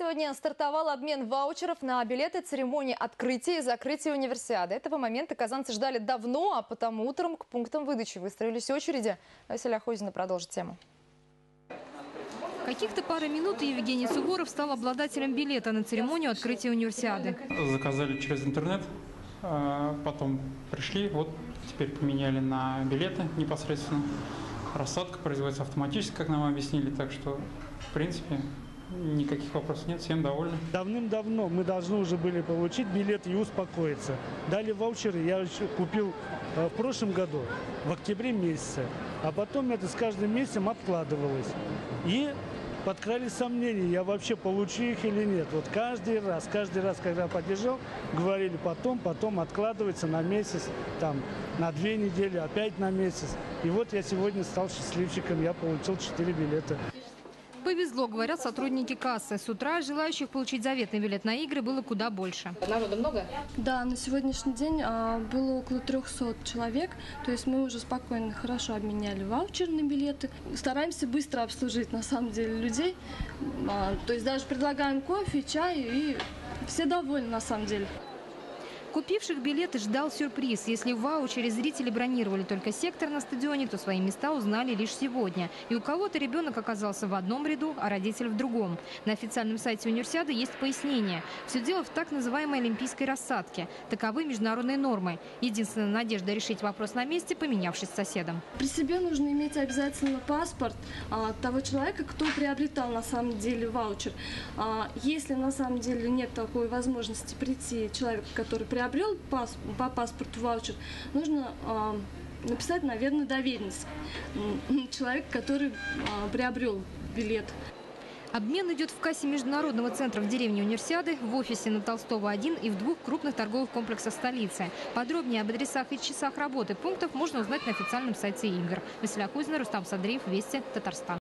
Сегодня стартовал обмен ваучеров на билеты церемонии открытия и закрытия универсиады. Этого момента казанцы ждали давно, а потому утром к пунктам выдачи выстроились очереди. Василия Охозина продолжит тему. Каких-то пары минут Евгений Суворов стал обладателем билета на церемонию открытия универсиады. Заказали через интернет, а, потом пришли, вот теперь поменяли на билеты непосредственно. Рассадка производится автоматически, как нам объяснили, так что, в принципе, никаких вопросов нет, всем довольны. Давным-давно мы должны уже были получить билет и успокоиться. Дали ваучеры, я еще купил э, в прошлом году, в октябре месяце. А потом это с каждым месяцем откладывалось. И подкрались сомнения, я вообще получу их или нет. Вот каждый раз, каждый раз, когда поддержал, говорили потом, потом откладывается на месяц, там, на две недели, опять на месяц. И вот я сегодня стал счастливчиком, я получил 4 билета. Повезло, говорят сотрудники кассы. С утра желающих получить заветный билет на игры было куда больше. Народу много? Да, на сегодняшний день а, было около 300 человек. То есть мы уже спокойно, хорошо обменяли ваучерные билеты. Стараемся быстро обслужить, на самом деле, людей. А, то есть даже предлагаем кофе, чай, и все довольны, на самом деле. Купивших билеты ждал сюрприз. Если в ваучере зрители бронировали только сектор на стадионе, то свои места узнали лишь сегодня. И у кого-то ребенок оказался в одном ряду, а родитель в другом. На официальном сайте универсиады есть пояснение. Все дело в так называемой олимпийской рассадке. Таковы международные нормы. Единственная надежда решить вопрос на месте, поменявшись с соседом. При себе нужно иметь обязательно паспорт а, того человека, кто приобретал на самом деле ваучер. А, если на самом деле нет такой возможности прийти человек, который приобретал приобрел пас, по паспорту ваучер, нужно э, написать, наверное, доверенность человек, который э, приобрел билет. Обмен идет в кассе Международного центра в деревне Универсиады, в офисе на Толстого 1 и в двух крупных торговых комплексах столицы. Подробнее об адресах и часах работы пунктов можно узнать на официальном сайте игр. Василия Кузина, Рустам Садриев, Вести, Татарстан.